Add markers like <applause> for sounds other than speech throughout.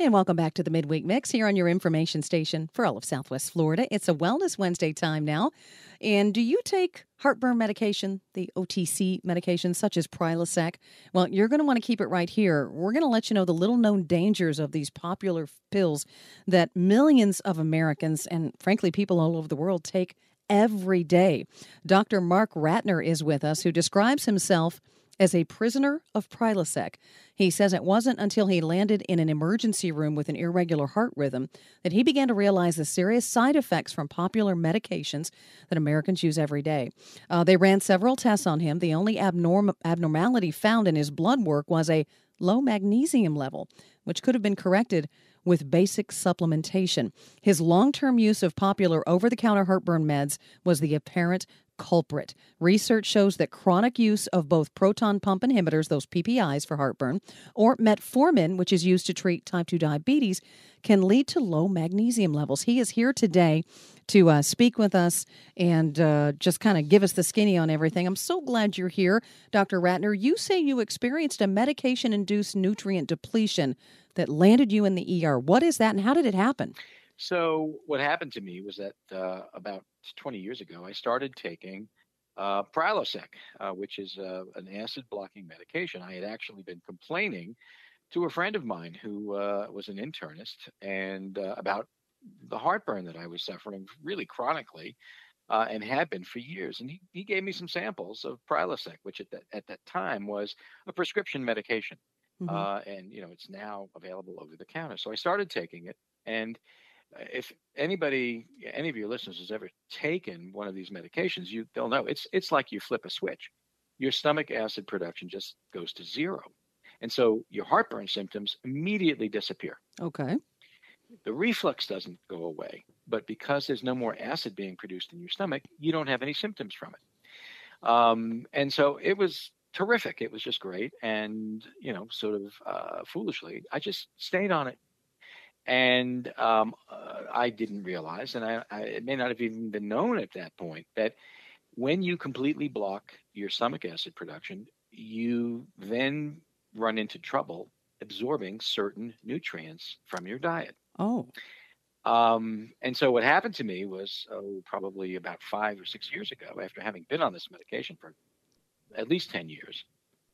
And welcome back to the Midweek Mix here on your information station for all of Southwest Florida. It's a Wellness Wednesday time now. And do you take heartburn medication, the OTC medication, such as Prilosec? Well, you're going to want to keep it right here. We're going to let you know the little known dangers of these popular pills that millions of Americans and frankly people all over the world take every day. Dr. Mark Ratner is with us, who describes himself as a prisoner of Prilosec. He says it wasn't until he landed in an emergency room with an irregular heart rhythm that he began to realize the serious side effects from popular medications that Americans use every day. Uh, they ran several tests on him. The only abnorm- abnormality found in his blood work was a low magnesium level, which could have been corrected with basic supplementation. His long term use of popular over the counter heartburn meds was the apparent culprit. Research shows that chronic use of both proton pump inhibitors, those PPIs for heartburn, or metformin, which is used to treat type 2 diabetes, can lead to low magnesium levels. He is here today to uh, speak with us and uh, just kind of give us the skinny on everything. I'm so glad you're here, Dr. Ratner. You say you experienced a medication induced nutrient depletion that landed you in the ER. What is that and how did it happen? So, what happened to me was that uh, about 20 years ago, I started taking uh, Prilosec, uh, which is uh, an acid blocking medication. I had actually been complaining to a friend of mine who uh, was an internist and uh, about the heartburn that I was suffering really chronically uh, and had been for years. And he, he gave me some samples of Prilosec, which at that, at that time was a prescription medication. Mm-hmm. and, you know, it's now available over the counter. So I started taking it. And if anybody, any of your listeners has ever taken one of these medications, you they'll know it's it's like you flip a switch. Your stomach acid production just goes to zero, and so your heartburn symptoms immediately disappear. Okay. The reflux doesn't go away, but because there's no more acid being produced in your stomach, you don't have any symptoms from it. Um, and so it was terrific. It was just great. And, you know, sort of uh, foolishly, I just stayed on it and um, uh, I didn't realize, and I, I, it may not have even been known at that point, that when you completely block your stomach acid production, you then run into trouble absorbing certain nutrients from your diet. Oh. Um, and so what happened to me was, oh, probably about five or six years ago, after having been on this medication for at least 10 years,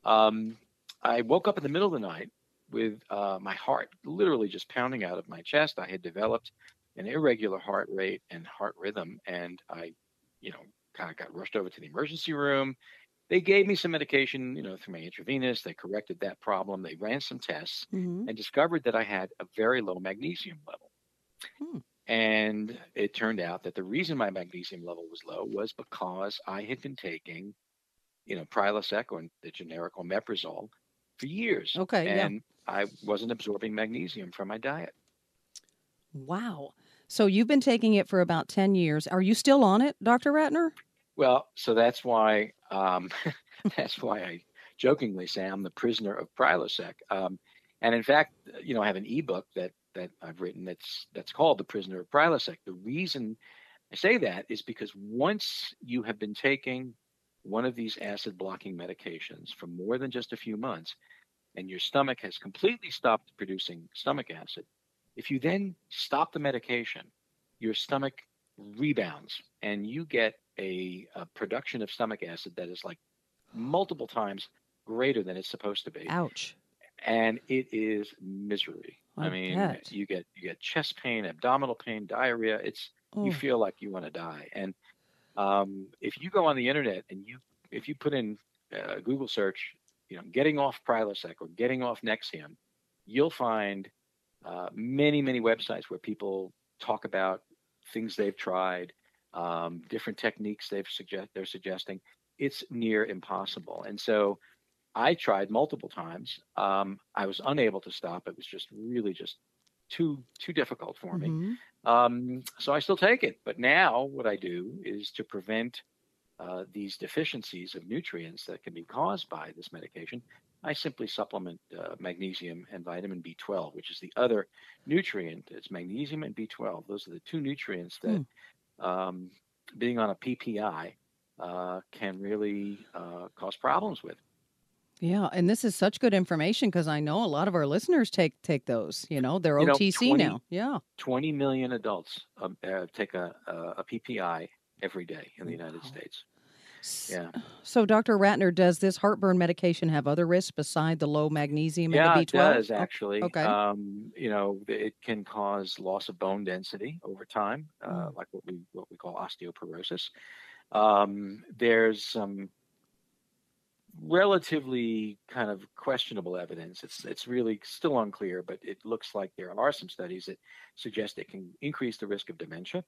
um, I woke up in the middle of the night with uh, my heart literally just pounding out of my chest. I had developed an irregular heart rate and heart rhythm, and I, you know, kind of got rushed over to the emergency room. They gave me some medication, you know, through my intravenous. They corrected that problem. They ran some tests mm-hmm. and discovered that I had a very low magnesium level. Hmm. And it turned out that the reason my magnesium level was low was because I had been taking, you know, Prilosec or the generic omeprazole for years. Okay. And yeah. I wasn't absorbing magnesium from my diet. Wow. So you've been taking it for about 10 years. Are you still on it, Dr. Ratner? Well, so that's why um, <laughs> that's why I jokingly say I'm the prisoner of Prilosec. Um, and in fact, you know, I have an ebook that that I've written that's that's called The Prisoner of Prilosec. The reason I say that is because once you have been taking one of these acid blocking medications for more than just a few months, and your stomach has completely stopped producing stomach acid, if you then stop the medication, your stomach rebounds and you get a, a production of stomach acid that is like multiple times greater than it's supposed to be. Ouch. And it is misery. I, I mean, bet. you get you get chest pain, abdominal pain, diarrhea. It's oh. you feel like you want to die. And um, if you go on the internet and you if you put in uh, Google search you know, getting off Prilosec or getting off Nexium, you'll find uh, many, many websites where people talk about things they've tried, um, different techniques they've suggest they're suggesting. It's near impossible, and so I tried multiple times. Um, I was unable to stop. It was just really just too too difficult for me. Mm-hmm. Um, so I still take it, but now what I do is to prevent uh, these deficiencies of nutrients that can be caused by this medication, I simply supplement uh, magnesium and vitamin B12, which is the other nutrient. It's magnesium and B12. Those are the two nutrients that, mm. um, being on a PPI, uh, can really uh, cause problems with. Yeah, and this is such good information because I know a lot of our listeners take take those. You know, they're you OTC 20, now. Yeah, twenty million adults um, uh, take a, a, a PPI every day in the United wow. States. Yeah. So, Dr. Ratner, does this heartburn medication have other risks beside the low magnesium yeah, and the B12? it does actually. Okay. Um, you know, it can cause loss of bone density over time, uh, mm. like what we what we call osteoporosis. Um, there's some relatively kind of questionable evidence. It's it's really still unclear, but it looks like there are some studies that suggest it can increase the risk of dementia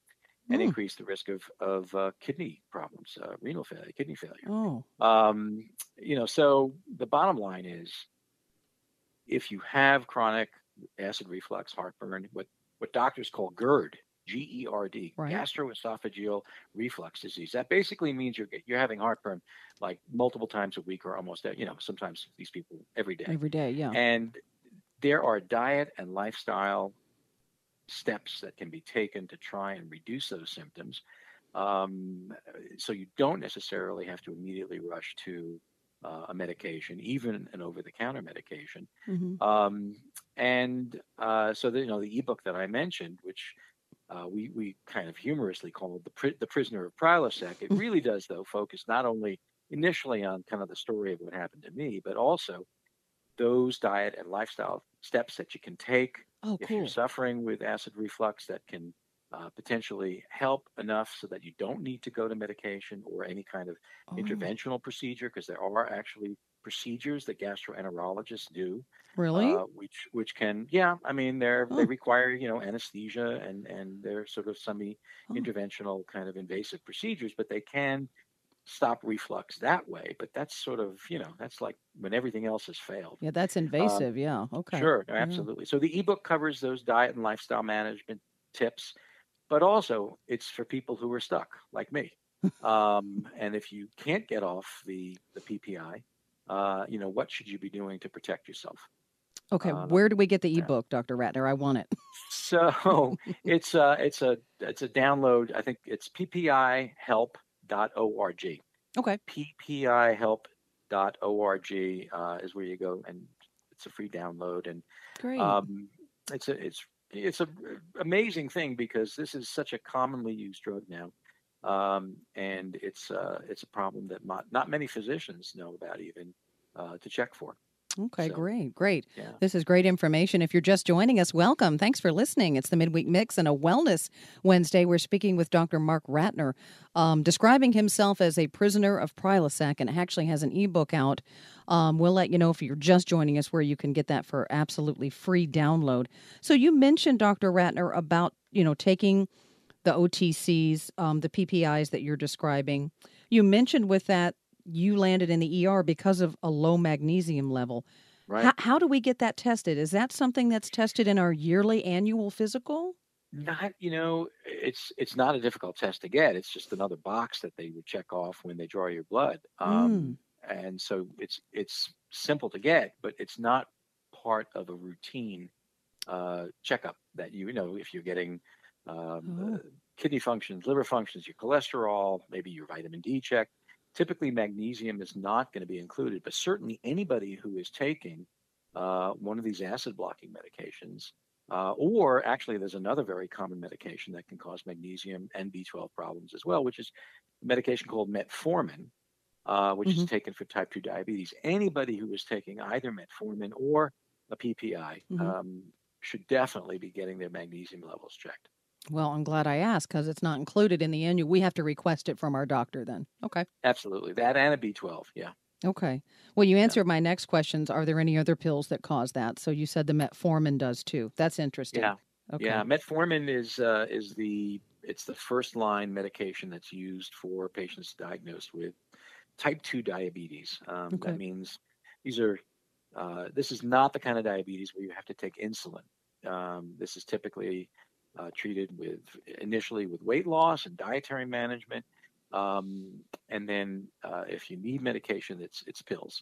and mm. increase the risk of of uh, kidney problems, uh, renal failure, kidney failure. Oh. Um, you know, so the bottom line is, if you have chronic acid reflux, heartburn, what what doctors call GERD, G E R D, right. gastroesophageal reflux disease. That basically means you're you're having heartburn like multiple times a week, or almost you know sometimes these people every day. Every day, yeah. And there are diet and lifestyle steps that can be taken to try and reduce those symptoms. Um, so you don't necessarily have to immediately rush to uh, a medication, even an over-the-counter medication. Mm-hmm. Um, and uh, so the, you know the ebook that I mentioned, which uh, we we kind of humorously call the Pri- the prisoner of Prilosec. It <laughs> really does though focus not only initially on kind of the story of what happened to me, but also those diet and lifestyle steps that you can take oh, if cool. you're suffering with acid reflux that can uh, potentially help enough so that you don't need to go to medication or any kind of oh. interventional procedure because there are actually procedures that gastroenterologists do really uh, which which can yeah i mean they're oh. they require you know anesthesia and and they're sort of semi interventional oh. kind of invasive procedures but they can stop reflux that way. But that's sort of, you know, that's like when everything else has failed. Yeah, that's um, invasive. Um, yeah. Okay. Sure. Absolutely. Yeah. So the ebook covers those diet and lifestyle management tips, but also it's for people who are stuck like me. <laughs> um, and if you can't get off the, the PPI, uh, you know, what should you be doing to protect yourself? Okay, uh, where do we get the ebook, yeah. Dr. Ratner? I want it. <laughs> so it's a it's a it's a download. I think it's PPI help ppihelp.org. Okay. ppihelp.org uh, is where you go, and it's a free download. And Great. Um, it's a it's it's a amazing thing because this is such a commonly used drug now, um, and it's uh, it's a problem that not, not many physicians know about even uh, to check for. Okay, so, great, great. Yeah. This is great information. If you're just joining us, welcome. Thanks for listening. It's the Midweek Mix and a Wellness Wednesday. We're speaking with Dr. Mark Ratner, um, describing himself as a prisoner of Prilosec, and actually has an ebook out. Um, we'll let you know if you're just joining us where you can get that for absolutely free download. So you mentioned, Dr. Ratner, about you know taking the OTCs, um, the PPIs that you're describing. You mentioned with that you landed in the ER because of a low magnesium level. Right. H- how do we get that tested? Is that something that's tested in our yearly annual physical? Not, you know, it's it's not a difficult test to get. It's just another box that they would check off when they draw your blood. Um, mm. And so it's it's simple to get, but it's not part of a routine uh, checkup that you, you know if you're getting um, oh. kidney functions, liver functions, your cholesterol, maybe your vitamin D check Typically, magnesium is not going to be included, but certainly anybody who is taking uh, one of these acid blocking medications, uh, or actually, there's another very common medication that can cause magnesium and B12 problems as well, which is a medication called metformin, uh, which mm-hmm. is taken for type 2 diabetes. Anybody who is taking either metformin or a PPI mm-hmm. um, should definitely be getting their magnesium levels checked. Well, I'm glad I asked because it's not included in the annual. We have to request it from our doctor then. Okay. Absolutely. That and a B12. Yeah. Okay. Well, you answered yeah. my next questions. Are there any other pills that cause that? So you said the metformin does too. That's interesting. Yeah. Okay. Yeah. Metformin is uh, is the it's the first line medication that's used for patients diagnosed with type two diabetes. Um, okay. That means these are uh, this is not the kind of diabetes where you have to take insulin. Um, this is typically uh, treated with initially with weight loss and dietary management. Um, and then uh, if you need medication, it's it's pills.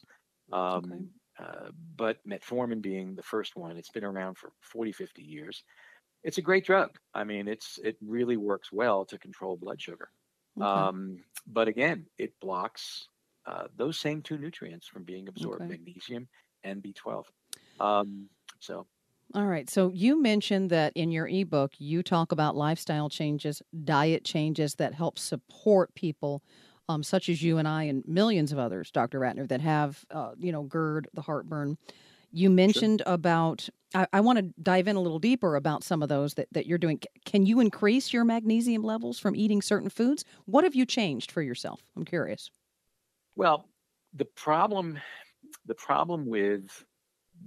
Um, okay. uh, but metformin being the first one, it's been around for 40, 50 years. It's a great drug. I mean, it's it really works well to control blood sugar. Okay. Um, but again, it blocks uh, those same two nutrients from being absorbed, okay. magnesium and B12. Um, so. All right. So you mentioned that in your ebook, you talk about lifestyle changes, diet changes that help support people, um, such as you and I and millions of others, Dr. Ratner, that have, uh, you know, GERD, the heartburn. You mentioned sure. about, I, I want to dive in a little deeper about some of those that, that you're doing. Can you increase your magnesium levels from eating certain foods? What have you changed for yourself? I'm curious. Well, the problem, the problem with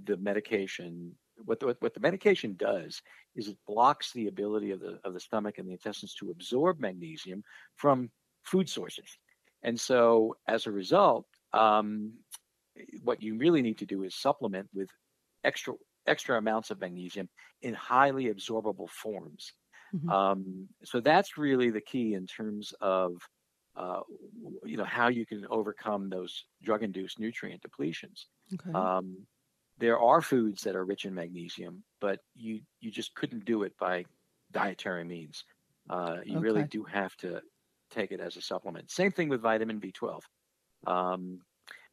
the medication, what the, what the medication does is it blocks the ability of the of the stomach and the intestines to absorb magnesium from food sources, and so as a result, um, what you really need to do is supplement with extra extra amounts of magnesium in highly absorbable forms. Mm-hmm. Um, so that's really the key in terms of uh, you know how you can overcome those drug-induced nutrient depletions. Okay. Um, there are foods that are rich in magnesium, but you you just couldn't do it by dietary means. Uh, you okay. really do have to take it as a supplement. Same thing with vitamin B12. Um,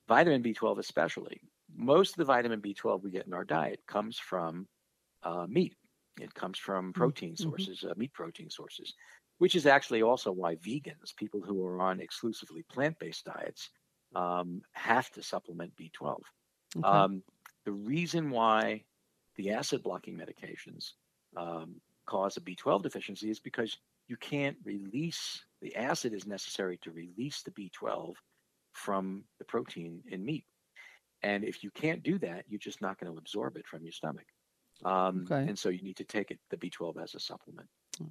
vitamin B12, especially, most of the vitamin B12 we get in our diet comes from uh, meat. It comes from mm, protein mm-hmm. sources, uh, meat protein sources which is actually also why vegans, people who are on exclusively plant based diets, um, have to supplement B12. Okay. Um, the reason why the acid blocking medications um, cause a B12 deficiency is because you can't release the acid is necessary to release the B12 from the protein in meat. And if you can't do that, you're just not going to absorb it from your stomach. Um, okay. And so you need to take it, the B12 as a supplement.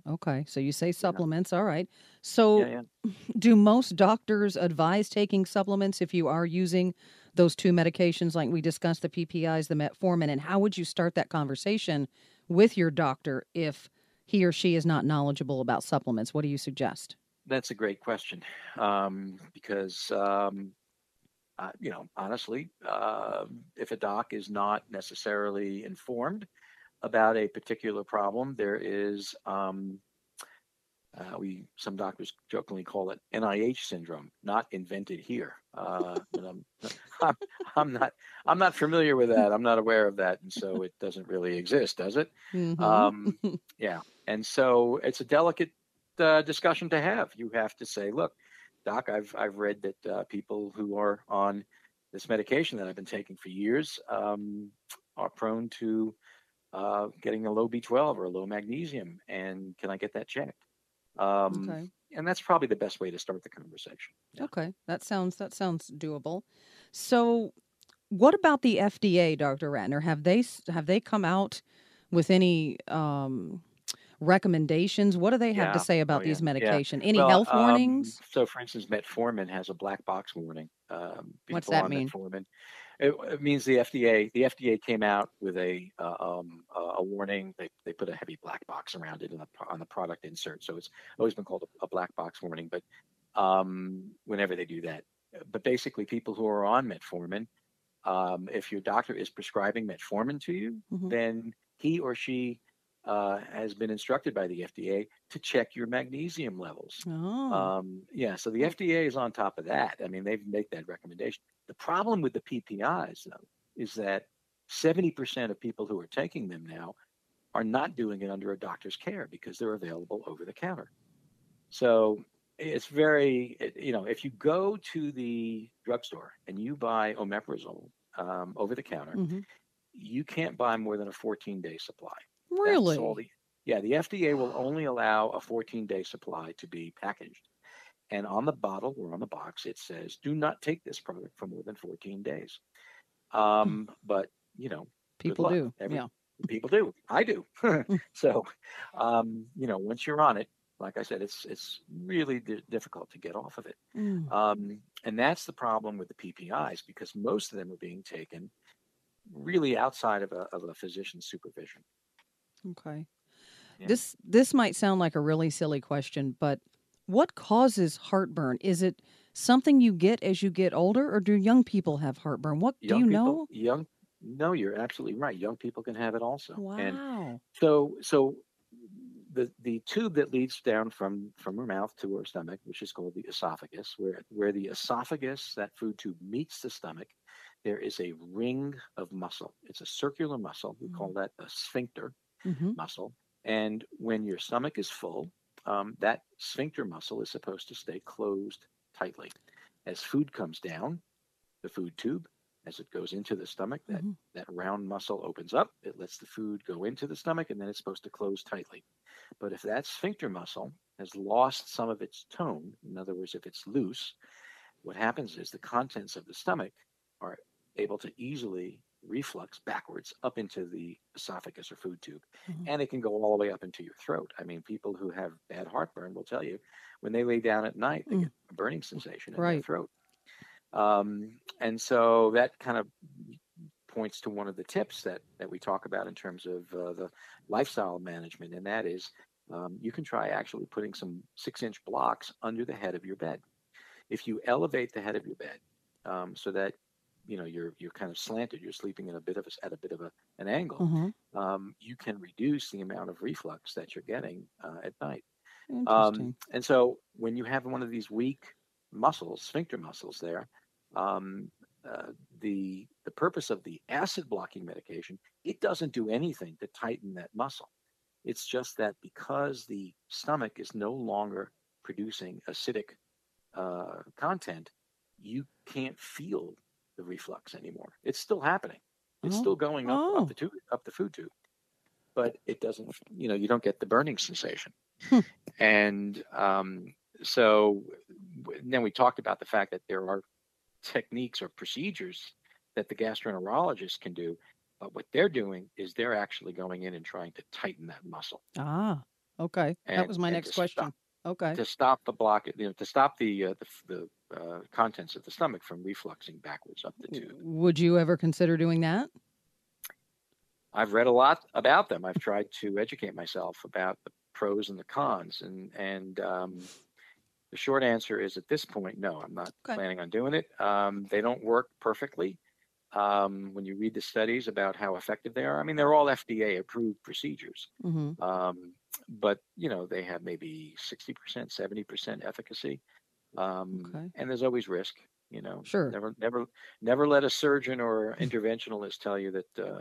Okay, so you say supplements. All right. So, yeah, yeah. <laughs> do most doctors advise taking supplements if you are using those two medications, like we discussed, the PPIs, the metformin? And how would you start that conversation with your doctor if he or she is not knowledgeable about supplements? What do you suggest? That's a great question, um, because um, uh, you know, honestly, uh, if a doc is not necessarily informed about a particular problem. There is um, uh, we some doctors jokingly call it NIH syndrome, not invented here. Uh, I'm, <laughs> I'm, I'm, not I'm not familiar with that. I'm not aware of that, and so <laughs> it doesn't really exist, does it? Mm-hmm. Um, <laughs> yeah, and so it's a delicate uh, discussion to have. You have to say, look, doc, I've I've read that uh, people who are on this medication that I've been taking for years um, are prone to uh, getting a low B12 or a low magnesium, and can I get that checked? Um, okay. And that's probably the best way to start the conversation. Yeah. Okay, that sounds that sounds doable. So, what about the FDA, Dr. Ratner? Have they have they come out with any um, recommendations? What do they have yeah. to say about oh, these medication? Yeah. Any well, health um, warnings? So, for instance, metformin has a black box warning. Um, What's that mean? Metformin. It, it, means the FDA the FDA came out with a uh, um, a warning. They, they put a heavy black box around it the, on the product insert, so it's always been called a, a black box warning. But um, whenever they do that, but basically, people who are on metformin, um, if your doctor is prescribing metformin to you, mm-hmm. then he or she uh, has been instructed by the FDA to check your magnesium levels. Oh. Um, yeah, so the FDA is on top of that. I mean, they make that recommendation. The problem with the PPIs, though, is that 70% of people who are taking them now are not doing it under a doctor's care because they're available over the counter. So it's very, you know, if you go to the drugstore and you buy omeprazole um, over the counter, mm-hmm. you can't buy more than a 14 day supply. Really? The, yeah, the FDA will only allow a 14 day supply to be packaged. And on the bottle or on the box, it says, do not take this product for more than 14 days. Hmm. Um, but, you know, people do. Every, yeah. People do. I do. <laughs> Hmm. so, um, you know, once you're on it, like I said, it's it's really d- difficult to get off of it. Mm. Um, and that's the problem with the PPIs because most of them are being taken really outside of a, of a physician's supervision. Okay. Yeah. This this might sound like a really silly question, but what causes heartburn? Is it something you get as you get older, or do young people have heartburn? What young do you people, know? Young, no, you're absolutely right. Young people can have it also. Wow. And so, so the the tube that leads down from from her mouth to her stomach, which is called the esophagus, where where the esophagus, that food tube meets the stomach, there is a ring of muscle. It's a circular muscle. We call mm-hmm. that a sphincter mm-hmm. muscle. And when your stomach is full, um, that sphincter muscle is supposed to stay closed tightly. As food comes down, the food tube, as it goes into the stomach, that, mm-hmm. that round muscle opens up. It lets the food go into the stomach, and then it's supposed to close tightly. But if that sphincter muscle has lost some of its tone, in other words, if it's loose, what happens is the contents of the stomach are able to easily reflux backwards up into the esophagus or food tube. Mm-hmm. And it can go all the way up into your throat. I mean, people who have bad heartburn will tell you when they lay down at night, they mm. get a burning sensation in right. their throat. Um, and so that kind of points to one of the tips that, that we talk about in terms of uh, the lifestyle management, and that is um, you can try actually putting some six inch blocks under the head of your bed. If you elevate the head of your bed um, so that you know you're you're kind of slanted, you're sleeping in a bit of a, at a bit of a, an angle, mm-hmm. um, you can reduce the amount of reflux that you're getting uh, at night. Um, and so when you have one of these weak muscles, sphincter muscles, there, um, uh, the the purpose of the acid blocking medication it doesn't do anything to tighten that muscle it's just that because the stomach is no longer producing acidic uh, content you can't feel the reflux anymore it's still happening it's oh. still going up, oh. up the tube up the food tube but it doesn't you know you don't get the burning sensation hmm. and um, so then we talked about the fact that there are techniques or procedures that the gastroenterologist can do. But what they're doing is they're actually going in and trying to tighten that muscle. Ah, okay. And, that was my next question. Stop, okay. To stop the block, you know, to stop the uh, the, the uh, contents of the stomach from refluxing backwards up the tube. Would you ever consider doing that? I've read a lot about them. I've tried to educate myself about the pros and the cons, and and um, the short answer is at this point, no, I'm not okay. planning on doing it. Um, they don't work perfectly. Um, when you read the studies about how effective they are, I mean, they're all FDA approved procedures. Mm-hmm. Um, but, you know, they have maybe 60%, 70% efficacy. Um, okay. And there's always risk, you know. Sure. Never, never, never let a surgeon or <laughs> interventionalist tell you that uh,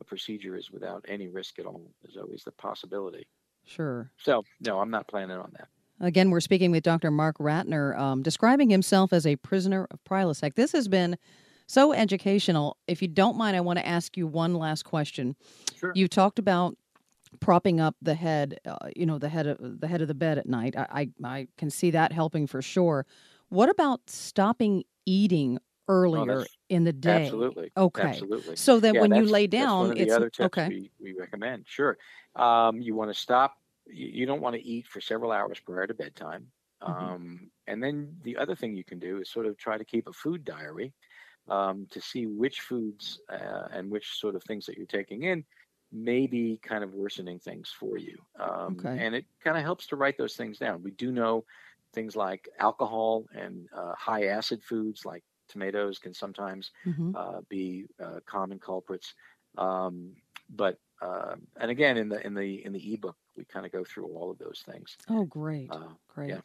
a procedure is without any risk at all. There's always the possibility. Sure. So, no, I'm not planning on that. Again, we're speaking with Dr. Mark Ratner, um, describing himself as a prisoner of Prilosec. This has been so educational. If you don't mind, I want to ask you one last question. Sure. You talked about propping up the head, uh, you know, the head of the head of the bed at night. I, I, I can see that helping for sure. What about stopping eating earlier oh, in the day? Absolutely. Okay. Absolutely. So that yeah, when you lay down, it's okay. We, we recommend. Sure. Um, you want to stop you don't want to eat for several hours prior to bedtime. Mm-hmm. Um, and then the other thing you can do is sort of try to keep a food diary um, to see which foods uh, and which sort of things that you're taking in may be kind of worsening things for you. Um, okay. And it kind of helps to write those things down. We do know things like alcohol and uh, high acid foods like tomatoes can sometimes mm-hmm. uh, be uh, common culprits. Um, but uh, and again, in the in the in the ebook, we kind of go through all of those things. Oh, great, uh, great. Yeah.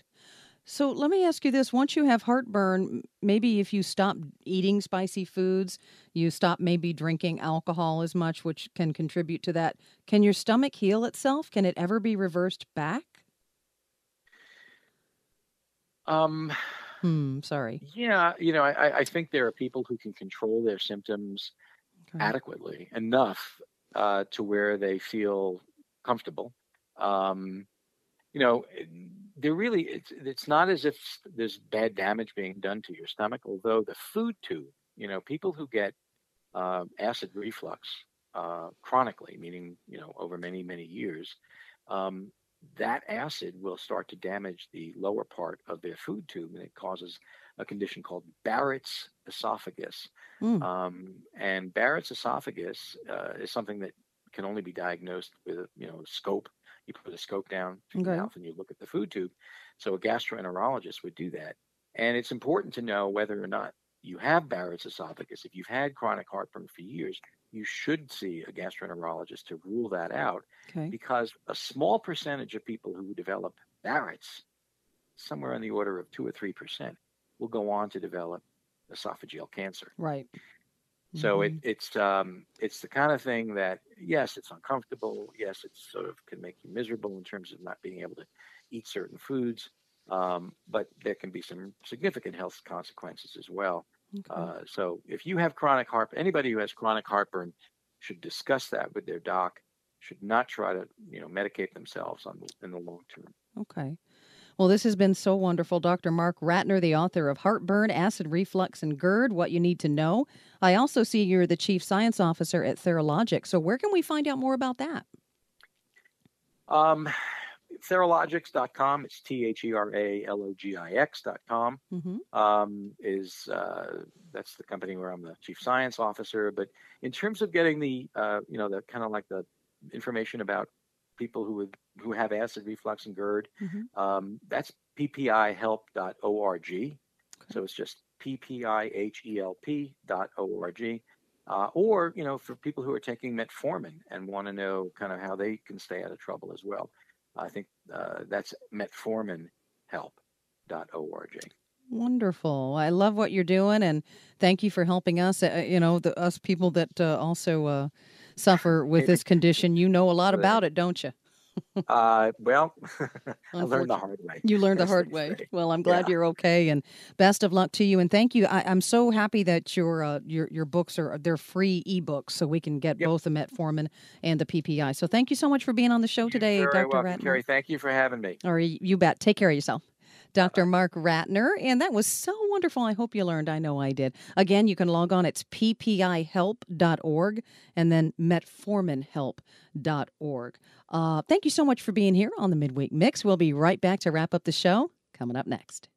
So let me ask you this: Once you have heartburn, maybe if you stop eating spicy foods, you stop maybe drinking alcohol as much, which can contribute to that. Can your stomach heal itself? Can it ever be reversed back? Um. Hmm. Sorry. Yeah, you know, I, I think there are people who can control their symptoms okay. adequately enough uh, to where they feel comfortable. Um, you know, they're really it's it's not as if there's bad damage being done to your stomach. Although the food tube, you know, people who get uh, acid reflux uh, chronically, meaning you know over many many years, um, that acid will start to damage the lower part of their food tube, and it causes a condition called Barrett's esophagus. Mm. Um, and Barrett's esophagus uh, is something that can only be diagnosed with you know scope. You put a scope down to okay. your mouth and you look at the food tube. So a gastroenterologist would do that. And it's important to know whether or not you have Barrett's esophagus. If you've had chronic heartburn for years, you should see a gastroenterologist to rule that out okay. because a small percentage of people who develop Barrett's, somewhere in the order of two or three percent, will go on to develop esophageal cancer. Right. So mm-hmm. it, it's um, it's the kind of thing that yes, it's uncomfortable. Yes, it sort of can make you miserable in terms of not being able to eat certain foods. Um, but there can be some significant health consequences as well. Okay. Uh, so if you have chronic heart, anybody who has chronic heartburn should discuss that with their doc. Should not try to you know medicate themselves on in the long term. Okay. Well, this has been so wonderful. Dr. Mark Ratner, the author of Heartburn, Acid Reflux, and GERD What You Need to Know. I also see you're the Chief Science Officer at Theralogix. So, where can we find out more about that? Um, Theralogix.com. It's T H E R A L O G I X.com. Mm-hmm. Um, is uh, that's the company where I'm the chief science officer. But in terms of getting the uh, you know the kind of like the information about people who would, who have acid reflux and GERD, mm-hmm. um, that's ppihelp.org. Okay. So it's just ppIhelp.org. Uh, or you know, for people who are taking metformin and want to know kind of how they can stay out of trouble as well. I think uh, that's metforminhelp.org. Wonderful. I love what you're doing, and thank you for helping us. Uh, you know, the, us people that uh, also uh, suffer with this condition. You know a lot about it, don't you? <laughs> uh, well, <laughs> I learned the hard way. You learned the hard way. Well, I'm glad yeah. you're okay, and best of luck to you. And thank you. I, am so happy that your uh, your your books are they're free ebooks, so we can get yep. both the metformin and the PPI. So thank you so much for being on the show today, Dr. Welcome, Ratner. Carrie, thank you for having me. All right, you bet. Take care of yourself. Dr. Mark Ratner. And that was so wonderful. I hope you learned. I know I did. Again, you can log on. It's ppihelp.org and then metforminhelp.org. Uh, thank you so much for being here on the Midweek Mix. We'll be right back to wrap up the show coming up next.